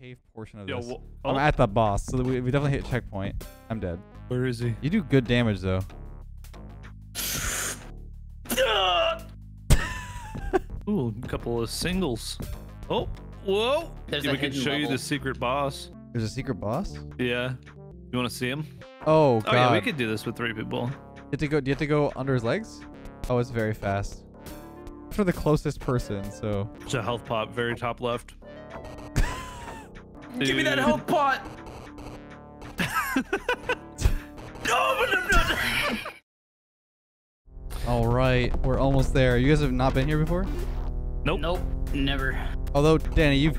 cave portion of Yo, this. wh- I'm oh. at the boss, so we, we definitely hit checkpoint. I'm dead. Where is he? You do good damage though. Ooh, a couple of singles. Oh, whoa! There's Yeah, we can hidden show you the secret boss. There's a secret boss. Yeah. You want to see him? Oh god. Oh yeah, we could do this with three people. You have to go. Do you have to go under his legs? Oh, it's very fast. For the closest person, so. It's a health pot, very top left. Give me that health pot. All right, we're almost there. You guys have not been here before. Nope. Nope, never. Although, Danny, you've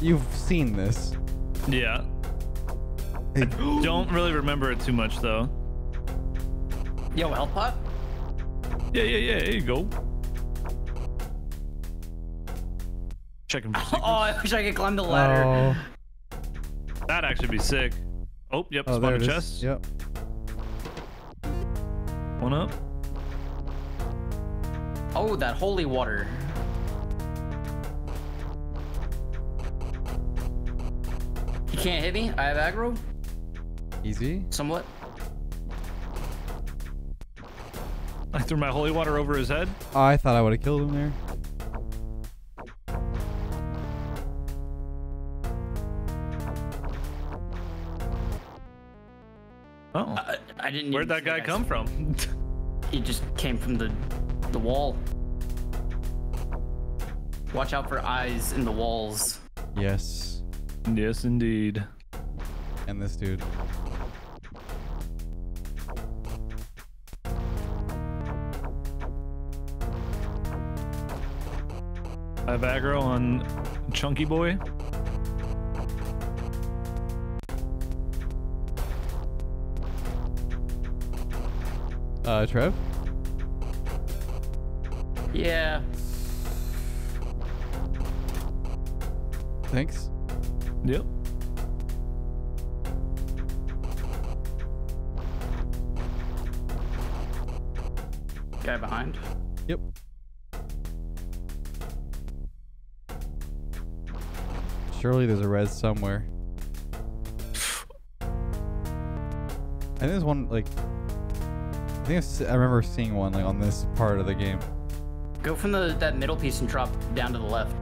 you've seen this. Yeah. Hey. Don't really remember it too much though. Yo, health pot? Yeah, yeah, yeah. There you go. Checking for Oh. I wish I could climb the ladder. Oh, That'd actually be sick. Oh, yep. oh spawn there a it is. chest. Yep. One up. Oh, that holy water. You can't hit me. I have aggro. Easy. Somewhat. I threw my holy water over his head. I thought I would have killed him there. Didn't. Where'd even that see guy come from? He just came from the the wall. Watch out for eyes in the walls. Yes. yes, indeed. And this dude. I have aggro on Chunky Boy. Uh, Trev. Yeah. Thanks. Yep. Guy behind. Yep. Surely there's a res somewhere. I think there's one like. I think I've, remember seeing one like on this part of the game. Go from the that middle piece and drop down to the left.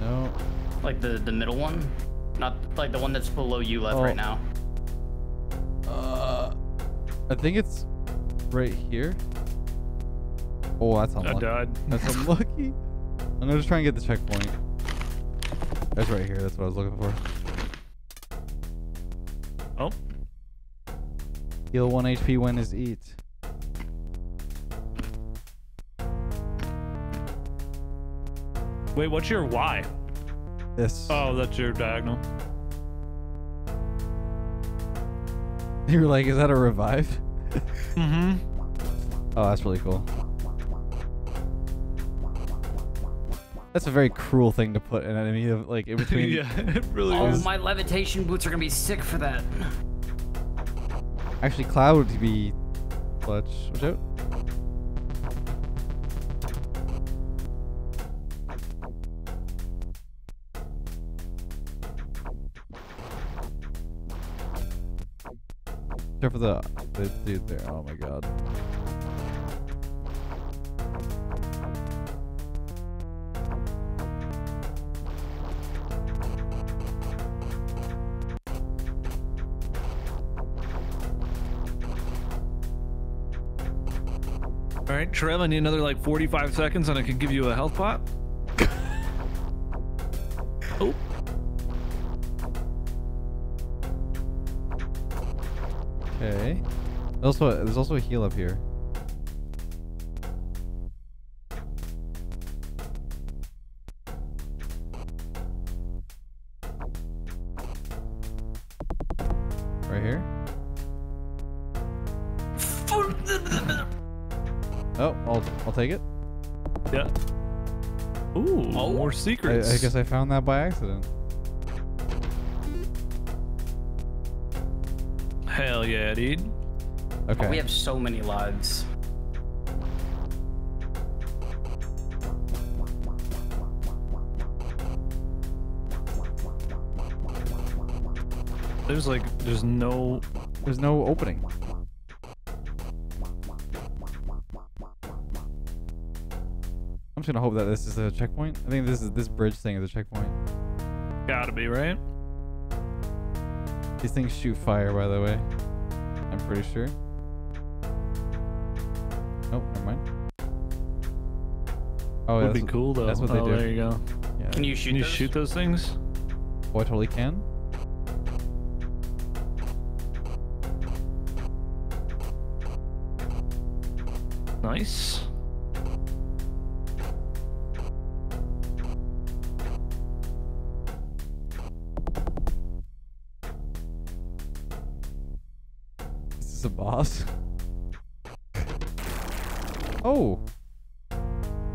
No. Like the the middle one, not like the one that's below you left Oh. right now. Uh, I think it's right here. Oh, that's I unlucky. died. That's unlucky. I'm gonna just try and get the checkpoint. That's right here. That's what I was looking for. Heal one HP when is eat. Wait, what's your Y? This. Oh, that's your diagonal. You were like, is that a revive? Mm-hmm. Oh, that's really cool. That's a very cruel thing to put an enemy of like in between. yeah, it really Oh, is. my levitation boots are gonna be sick for that. Actually, Cloud would be clutch. Watch out. Except for the, the dude there. Oh my god. Trev, I need another like 45 seconds and I can give you a health pot. oh. Okay. Also there's also a heal up here. Oh, more secrets. I, I guess I found that by accident. Hell yeah, dude. Okay. Oh, we have so many lives. There's like, there's no... There's no opening. Just gonna hope that this is a checkpoint. I think this is this bridge thing is a checkpoint. Gotta be, right? These things shoot fire, by the way. I'm pretty sure. Nope, never mind. Oh, That Would be what- cool though. that's what they oh, do. there you go. Yeah. Can you shoot? Can you those? shoot those things? Oh, I totally can. Nice.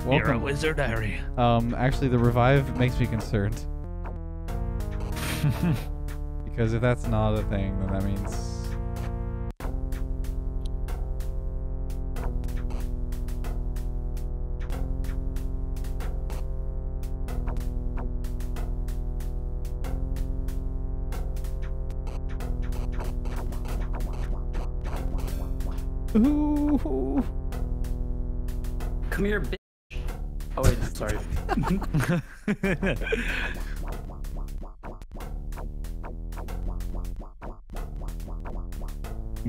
You're a wizard, Harry. Um, actually, the revive makes me concerned because if that's not a thing, then that means. Ooh. Come here, bitch. Wait, sorry.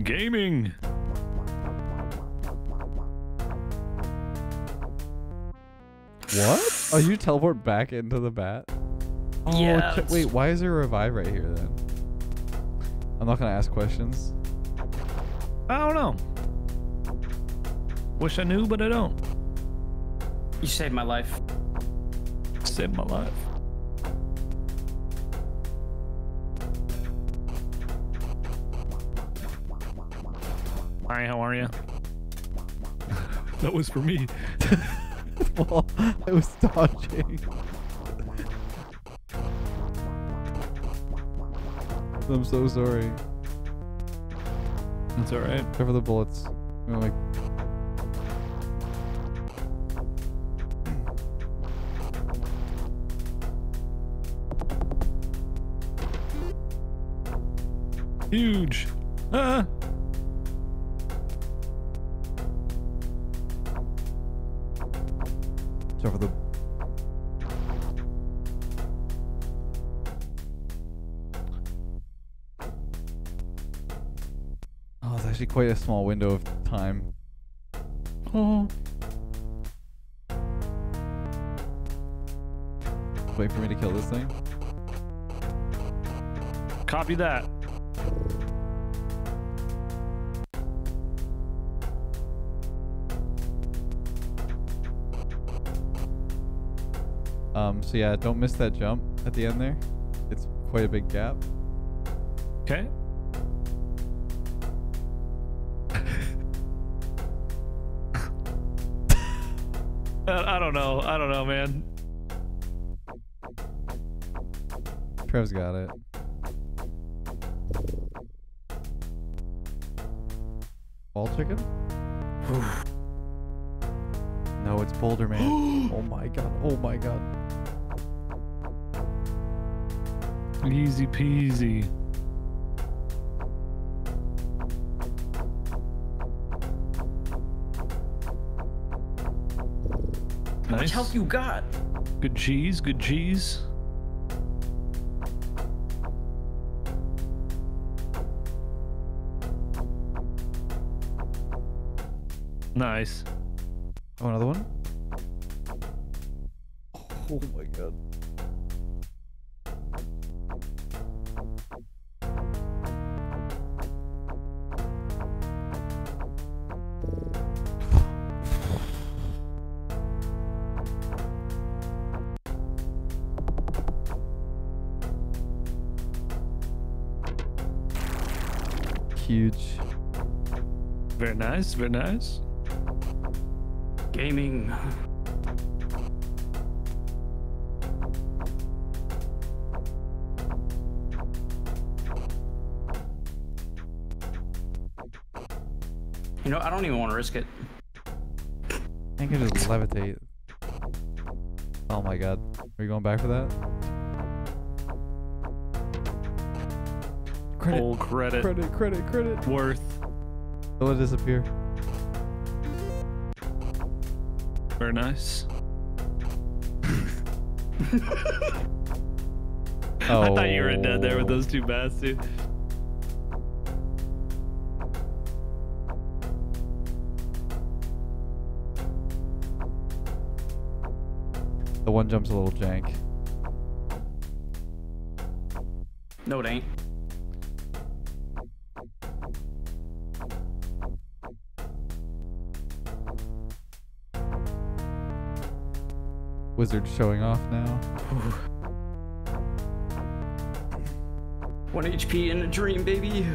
Gaming. What? Oh, you teleport back into the bat? Oh, Yeah, ch- wait, why is there a revive right here then? I'm not gonna ask questions. I don't know. Wish I knew, but I don't. You saved my life. Saved my life. Hi, how are you? that was for me. well, I was dodging. I'm so sorry. It's all right. Cover the bullets. I'm like, Huge. Ah. cover the. Oh, it's actually quite a small window of time. Oh. Wait for me to kill this thing. Copy that. So yeah, don't miss that jump at the end there. It's quite a big gap. Okay. I, I don't know. I don't know, man. Trev's got it. Ball chicken? no, it's Boulder Man. oh my god. Oh my god. Easy peasy. How much Nice. health you got? Good cheese. Good cheese. Nice. Oh, another one? Oh my god. Huge. Very nice. Very nice. Gaming. You know, I don't even want to risk it. I can just levitate. Oh my god. Are you going back for that? Credit. Full credit. Credit, credit, credit. Worth. Will it disappear? Very nice. Oh. I thought you were dead there with those two bats, dude. The one jump's a little jank. No, it ain't. Wizard showing off now. One HP in a dream, baby.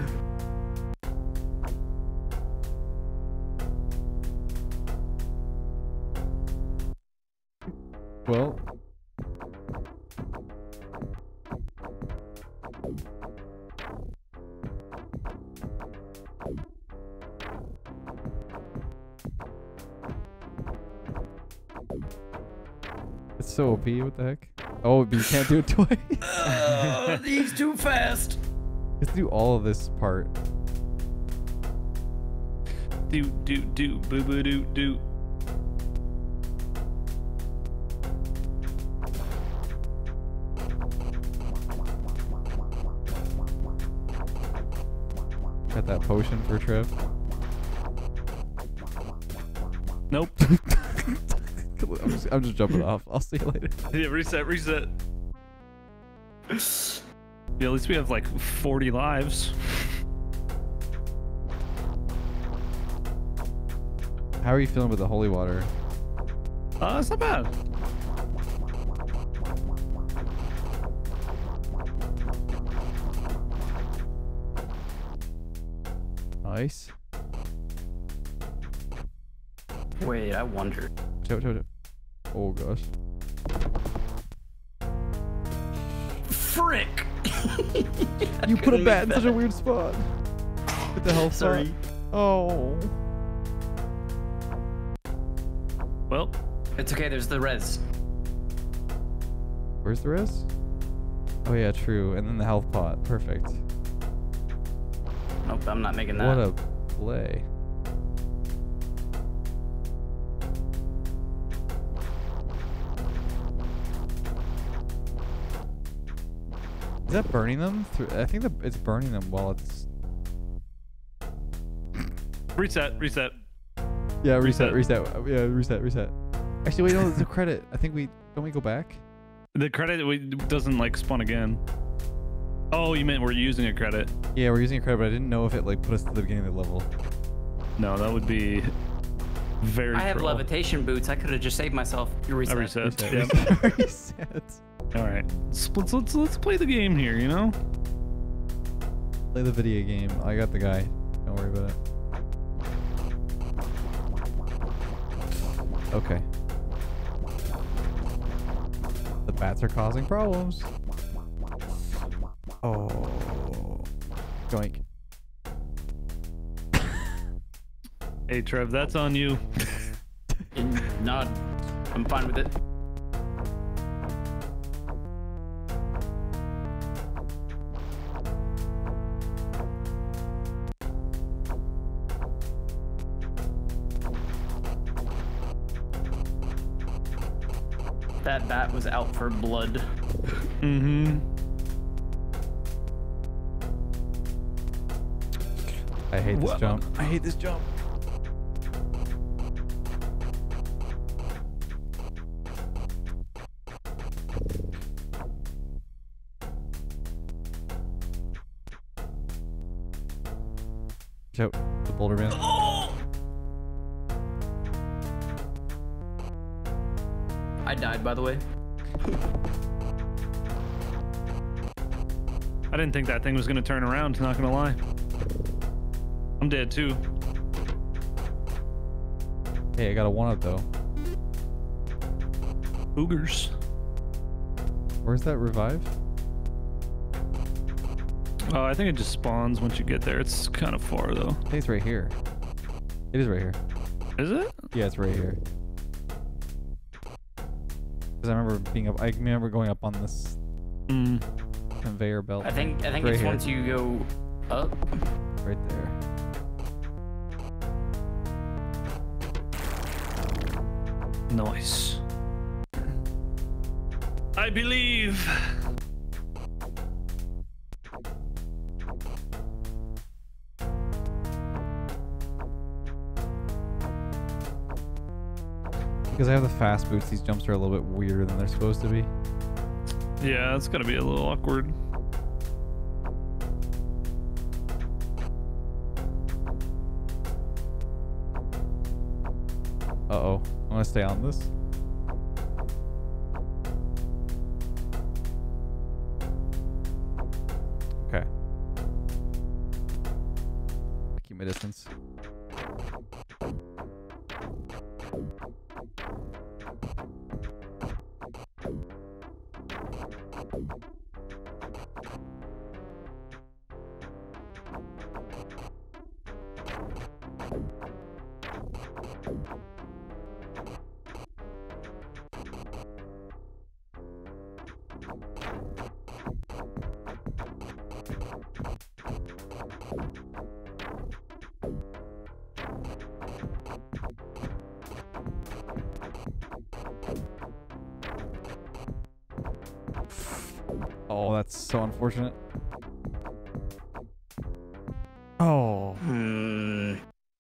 Well. It's what the heck? Oh, but you can't do it twice. Uh, he's too fast. Let's do all of this part. Do do do boo boo do do. Got that potion for Trev. I'm just, jumping off. I'll see you later. yeah, reset, reset. Yeah, at least we have like 40 lives. How are you feeling with the holy water? Uh, it's not bad. Nice. Wait, I wonder. Oh gosh. Frick! You put a bat in such a weird spot. What the hell? Sorry. Oh. Well, It's okay, there's the res. Where's the res? Oh yeah, true. And then the health pot. Perfect. Nope, I'm not making that. What a play. That burning them? Through, I think that it's burning them while it's. reset, reset. Yeah, reset, Reset. reset. Yeah, reset, reset. Actually, wait, no, there's a credit. I think we don't we go back. The credit we- doesn't like spawn again. Oh, you meant we're using a credit? Yeah, we're using a credit, but I didn't know if it like put us to the beginning of the level. No, that would be very. I have troll. levitation boots. I could have just saved myself. You I reset. reset. Reset. Yeah. reset. All right. Let's, let's let's let's play the game here. You know. Play the video game. I got the guy. Don't worry about it. Okay. The bats are causing problems. Oh. Joink. Hey Trev, that's on you. Not. I'm fine with it. Was out for blood. Mm-hmm. I hate this Wha- jump. I hate this jump. Watch out, the boulder man. I died, by the way. I didn't think that thing was gonna turn around. Not gonna lie. I'm dead too. Hey, I got a one up though. Boogers. Where's that revive? Oh, I think it just spawns once you get there. It's kind of far though. I think it's right here. It is right here. Is it? Yeah, it's right here. Because I remember being up. I remember going up on this. Mm. conveyor belt. I think I think it's here. once you go up. right there. Nice. I believe. Because I have the fast boots, these jumps are a little bit weirder than they're supposed to be. Yeah, it's gonna be a little awkward. Uh oh. I'm gonna stay on this. Okay. Keep my distance.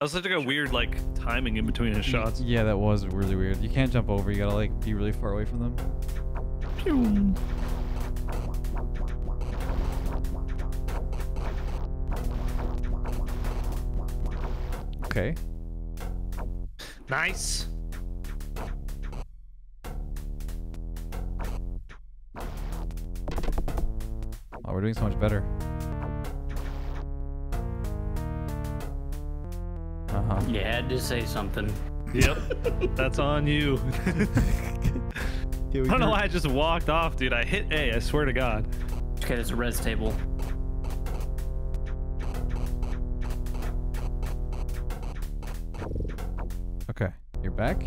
Was such like a weird like timing in between his shots. Yeah, that was really weird. You can't jump over. You gotta like be really far away from them. Pew. Okay. Nice. Oh, we're doing so much better. Huh. You had to say something. Yep. That's on you. I don't know why I just walked off, dude. I hit A. I swear to God. Okay, there's a res table. Okay, you're back.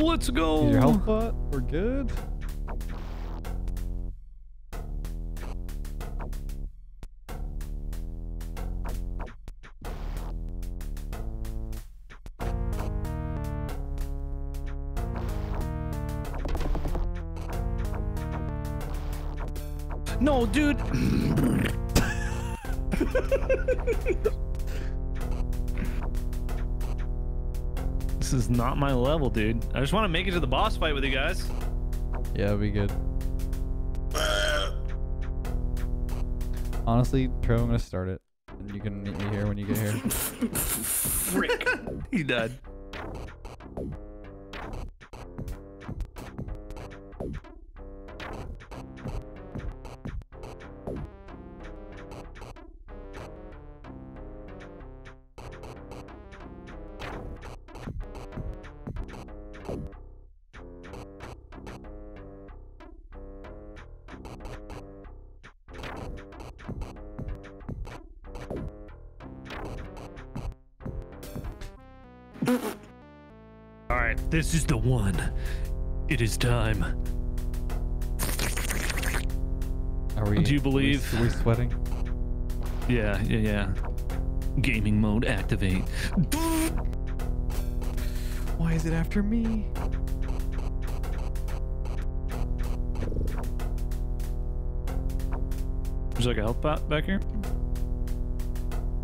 Let's go. Is your health pot? We're good. This is not my level, dude. I just want to make it to the boss fight with you guys. Yeah, it'll be good. Honestly, Trev, I'm gonna start it. And you can meet me here when you get here. Frick. He died. Is time. Are we? Do you are we- believe- Are we sweating? Yeah, yeah, yeah. Gaming mode activate. Why is it after me? There's like a health pot back here.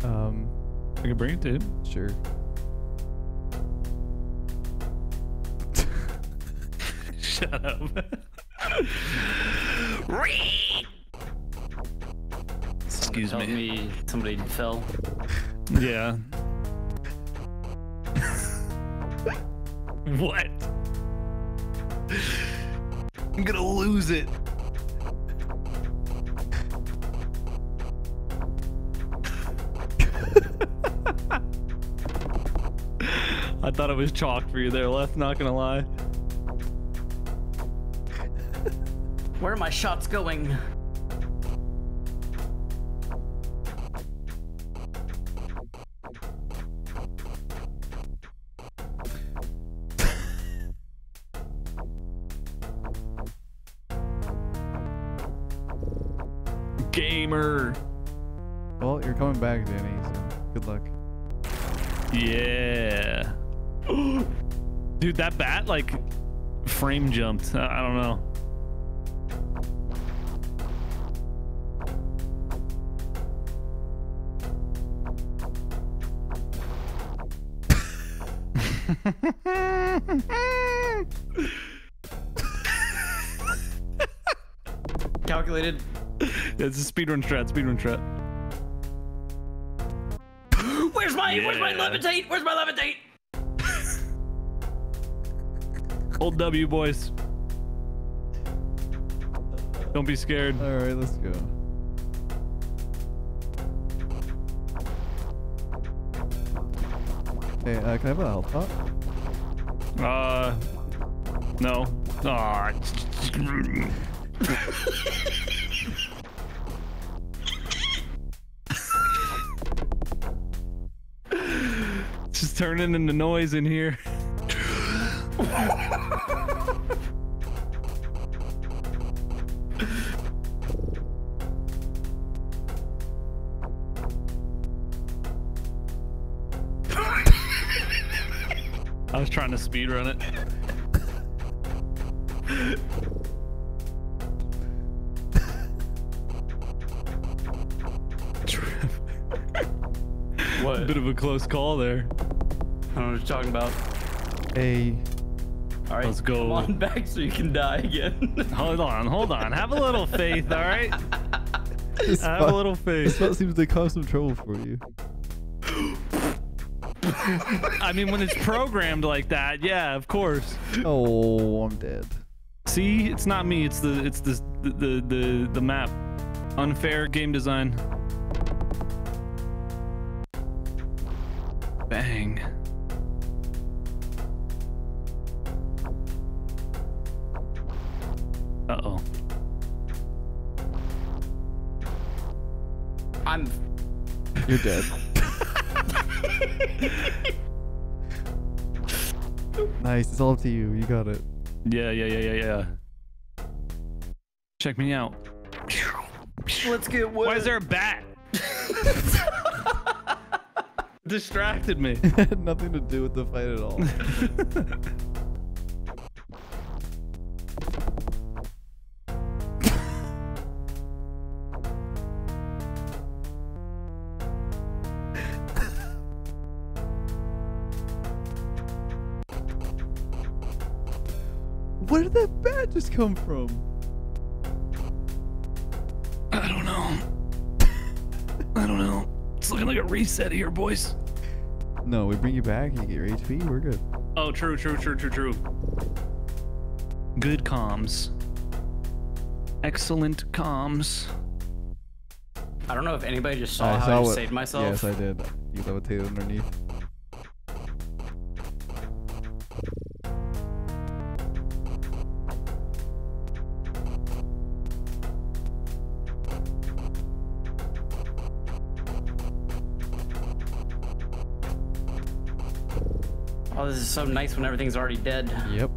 Um, I can bring it, dude. sure. Shut up. Excuse me. me somebody fell. Yeah. what? I'm gonna lose it. I thought it was chalk for you there, left. Not gonna lie. My shots going? Gamer. Well, you're coming back, Danny. So good luck. Yeah. Dude, that bat like frame jumped. I I don't know. Calculated. it's a speedrun strat, speedrun strat. Where's my Where's my levitate? Where's my levitate? Old W, boys. Don't be scared. All right, let's go. Hey, uh, can I have a health pot? Uh, no. Aw. Just turning into noise in here. speed run it. What? Bit of a close call there. I don't know what you're talking about. Hey, All right, Let's go. Come on back so you can die again. Hold on, hold on. Have a little faith, all right? this Have a spot, little this faith. spot seems to cause some trouble for you. I mean, when it's programmed like that, yeah, of course. Oh, I'm dead. See, it's not me. It's the it's the the the the, the map. Unfair game design. Bang. Uh oh. I'm. You're dead. nice. It's all up to you. You got it. Yeah, yeah, yeah, yeah, yeah. Check me out. Let's get Why is there a bat? Distracted me. It had nothing to do with the fight at all. Come from? I don't know. I don't know. It's looking like a reset here, boys. No, we bring you back. You get your HP. We're good. Oh, true, true, true, true, true. Good comms. Excellent comms. I don't know if anybody just saw I how saw I what- saved myself. Yes, I did. You levitated underneath. So nice when everything's already dead. Yep.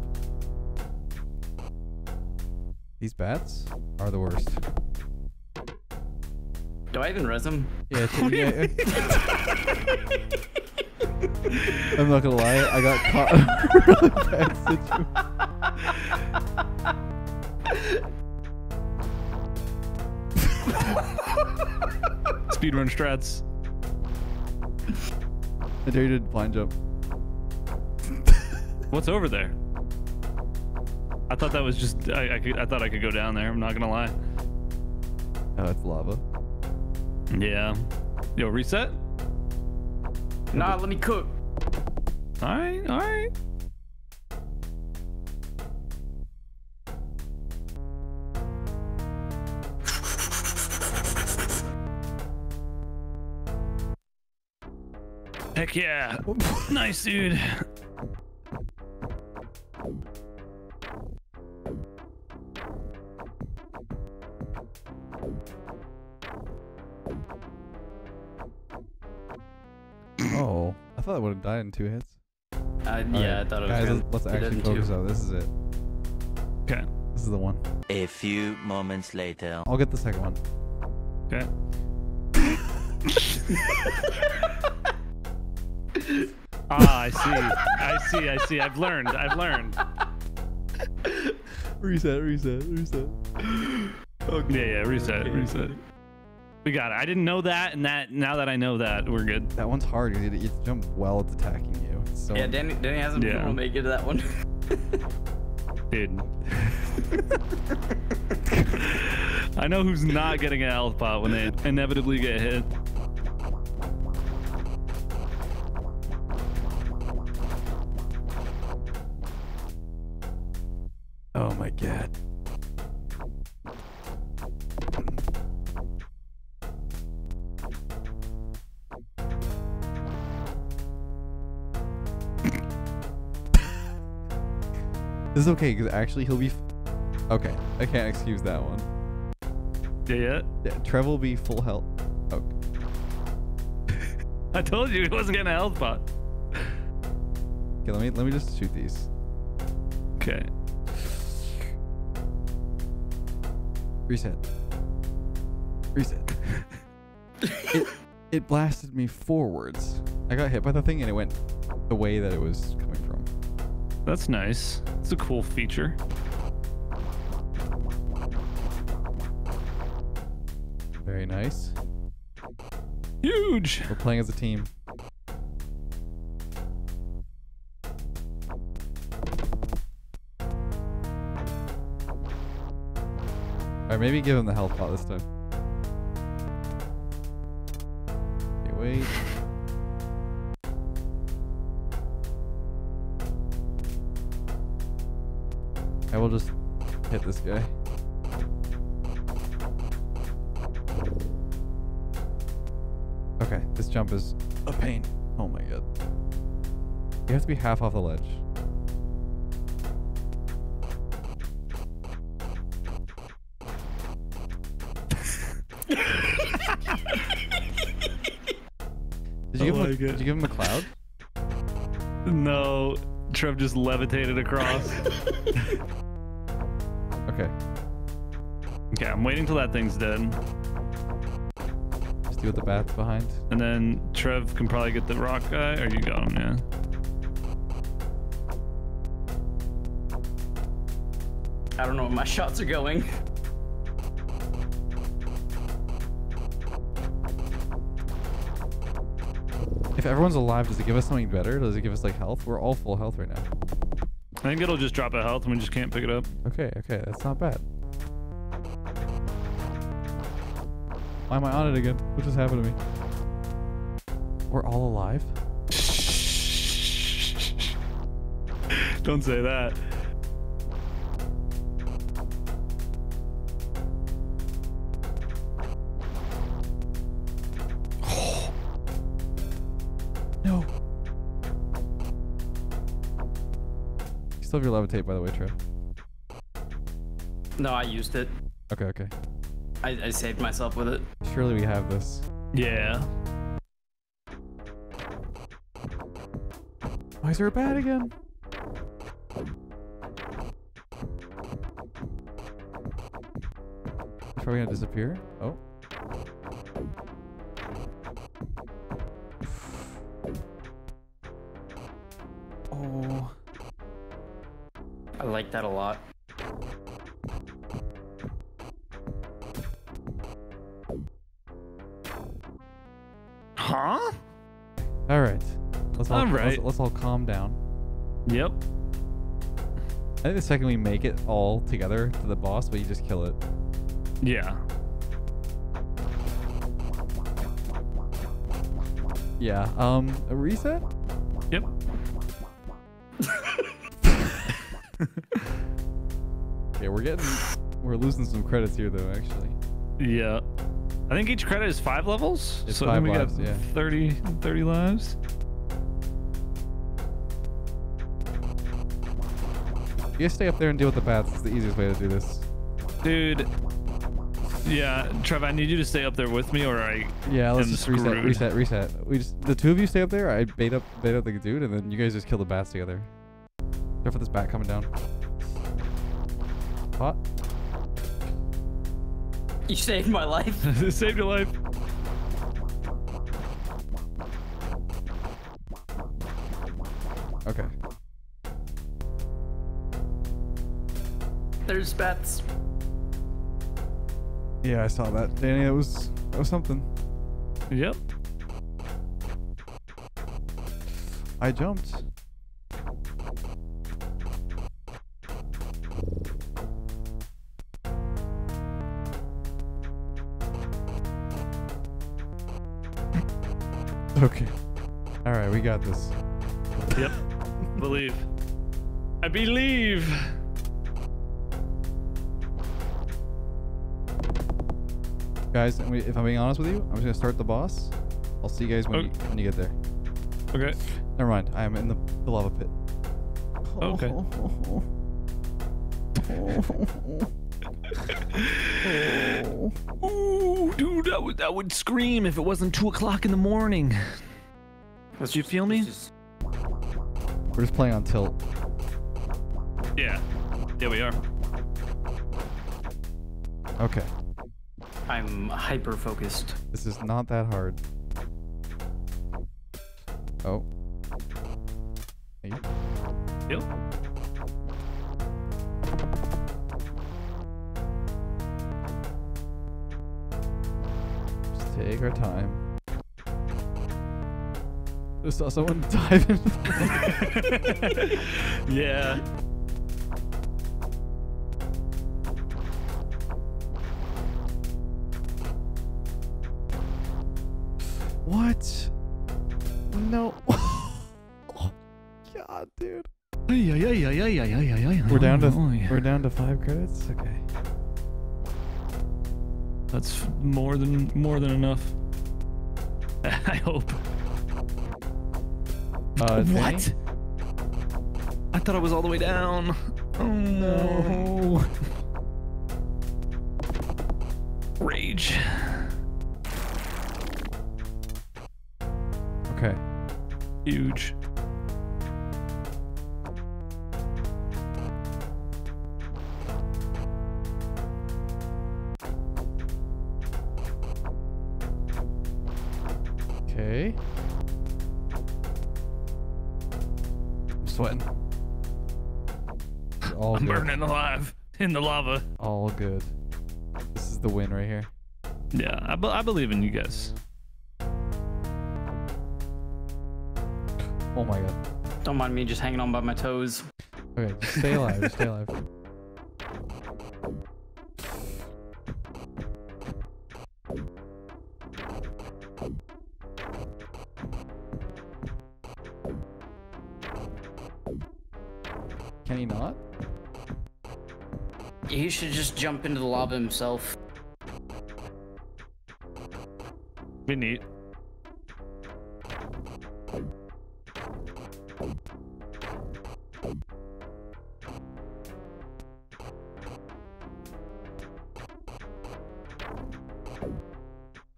These bats are the worst. Do I even res them? Yeah, yeah. I'm not gonna lie, I got caught in a really bad situation. Speedrun strats. I dare you to blind jump. What's over there? I thought that was just. I, I, could, I thought I could go down there. I'm not gonna lie. Oh, it's lava. Yeah. Yo, reset. Nah, let me cook. All right, all right. Heck yeah. nice, dude. Would have died in two hits. Uh, yeah, right, I thought it was Guys, gonna let's do that actually in focus two. on this. This is it. Okay. This is the one. A few moments later. I'll get the second one. Okay. ah, I see. I see. I see. I've learned. I've learned. Reset, reset, reset. Okay. Yeah, yeah. Reset. Reset. We got it. I didn't know that, and that now that I know that, we're good. That one's hard. You, you jump while it's attacking you. It's so Yeah, Danny, Danny hasn't been Yeah. able to make it to that one. Dude. I know who's not getting a health pot when they inevitably get hit. Oh my god. This is okay because actually he'll be. F- okay, I can't excuse that one. Yeah, yeah. Yeah, Trev will be full health. Okay. Oh. I told you he wasn't getting a health pot. okay, let me let me just shoot these. Okay. Reset. Reset. it, it blasted me forwards. I got hit by the thing and it went the way that it was. That's nice. It's a cool feature. Very nice. Huge. We're playing as a team. Alright, maybe give him the health pot this time. I will just hit this guy. Okay, this jump is a pain. Oh my god. You have to be half off the ledge. Did you, I give him a, did you give him a cloud? No, Trev just levitated across. Okay, okay, I'm waiting till that thing's dead. just do what the bat's behind. And then Trev can probably get the rock guy, or you got him, yeah. I don't know where my shots are going. If everyone's alive, does it give us something better? Does it give us like health? We're all full health right now. I think it'll just drop a health and we just can't pick it up. Okay, okay, that's not bad. Why am I on it again? What just happened to me? We're all alive? Don't say that. Still have your levitate, by the way, Trev. No, I used it. Okay, okay. I, I saved myself with it. Surely we have this. Yeah. Why is there a bat again? He's probably gonna disappear. Oh. That a lot. Huh? All right. Let's all, All let's- let's all calm down. Yep. I think the second we make it all together to the boss, we just kill it. Yeah. Yeah. Um, a reset? Okay, we're getting, we're losing some credits here though, actually. Yeah. I think each credit is five levels. It's so five then we lives, got yeah. 30, 30 lives. You guys stay up there and deal with the bats. It's the easiest way to do this. Dude. Yeah, Trev, I need you to stay up there with me or I Yeah, let's just reset, screwed. reset, reset. We just the two of you stay up there. I bait up, bait up the dude, and then you guys just kill the bats together. Careful for this bat coming down. Pot. You saved my life. it saved your life. Okay. There's bats. Yeah, I saw that. Danny, that was that was something. Yep. I jumped. Got this. Yep. believe. I believe. Guys, if I'm being honest with you, I'm just gonna start the boss. I'll see you guys when, Okay. you, when you get there. Okay. Never mind. I am in the, the lava pit. Okay. Ooh, dude, that would that would scream if it wasn't two o'clock in the morning. Let's Do you feel me? just- We're just playing on tilt. Yeah. Yeah, we are. Okay. I'm hyper focused. This is not that hard. Oh. Hey. Yep. Just take our time. Just saw someone dive in. yeah. what? No. oh, God, dude. We're down to Oh, yeah. we're down to five credits. Okay. That's more than more than enough. I hope. Uh, Danny? what? I thought I was all the way down. Oh no. Rage. Okay. Huge. In the lava. All good. This is the win right here. Yeah, I, be- I believe in you guys. Oh my god. Don't mind me just hanging on by my toes. Okay, just stay alive. stay alive. Should just jump into the lava himself. Be neat.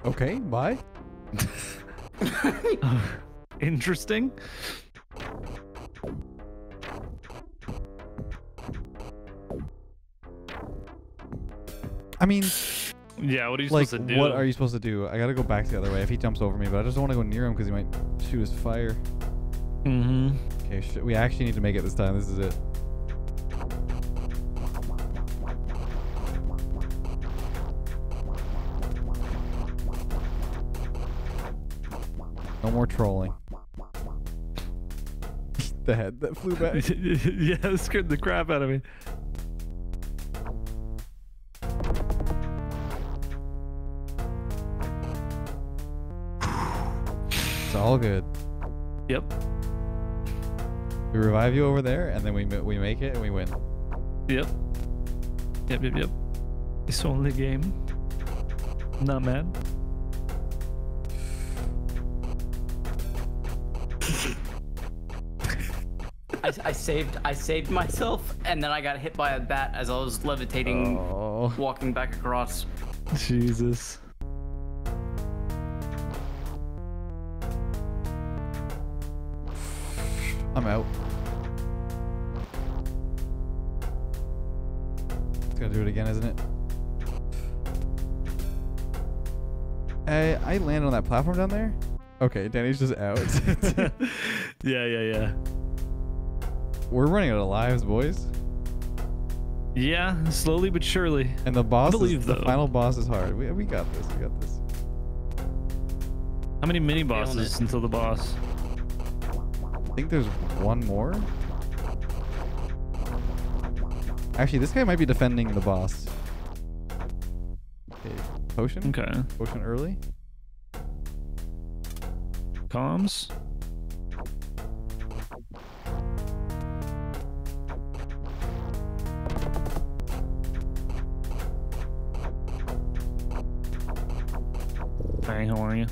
Okay, bye. Interesting. I mean, Yeah, what are you like, supposed to do? what are you supposed to do? I gotta go back the other way if he jumps over me, but I just don't want to go near him because he might shoot his fire. Mm-hmm. Okay, sh- we actually need to make it this time. This is it. No more trolling. the head that flew back. yeah, that scared the crap out of me. All good. Yep. We revive you over there, and then we we make it and we win. Yep. Yep, yep, yep. It's only a game. Not mad. I, I saved I saved myself, and then I got hit by a bat as I was levitating, Oh, walking back across. Jesus. I'm out. It's gonna do it again, isn't it? I I landed on that platform down there. Okay, Danny's just out. yeah, yeah, yeah. We're running out of lives, boys. Yeah, slowly but surely. And the boss, believe, is, the final boss is hard. We, we got this. We got this. How many mini bosses until the boss? I think there's one more. Actually, this guy might be defending the boss. Okay, potion. Okay. Potion early. Comms. Hi, how are you?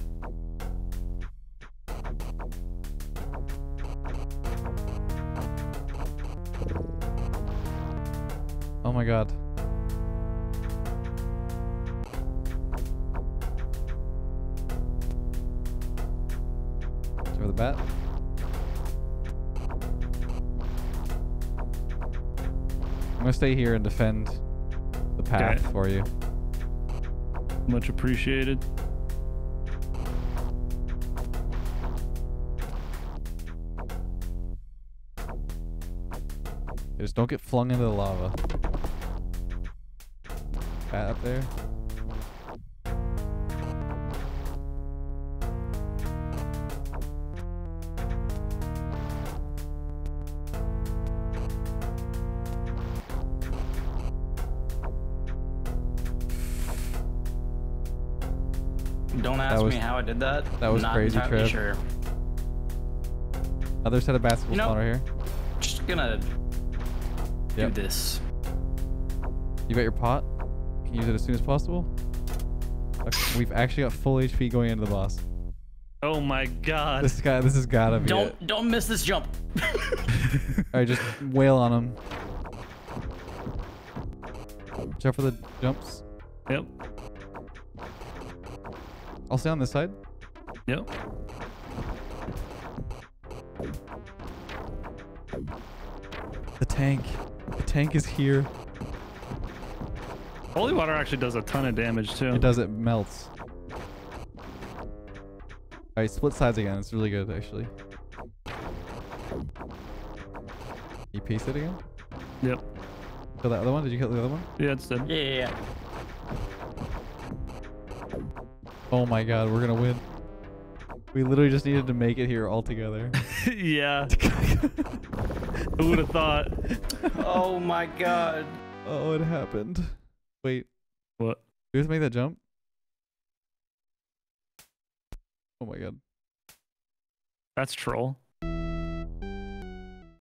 My god. Over the bat. I'm gonna stay here and defend the path for you. Much appreciated. Just don't get flung into the lava. Up there. Don't ask was- me how I did that. that was Not crazy, Trev. Sure. Other set of will You know- spawn right here. Just gonna Yep. do this. You got your pot? Can use it as soon as possible? Okay, we've actually got full HP going into the boss. Oh my god. This guy, this has gotta be Don't it. don't miss this jump. Alright, just wail on him. Watch out for the jumps. Yep. I'll stay on this side. Yep. The tank. The tank is here. Holy water actually does a ton of damage too. It does, it melts. Alright, split sides again. It's really good, actually. You piece it again? Yep. Kill that other one? Did you kill the other one? Yeah, it's dead. Yeah, yeah, yeah. Oh my god, we're gonna win. We literally just needed to make it here all together. yeah. Who would have thought? Oh my god. oh, it happened. What? do we to make that jump? Oh my god. That's troll.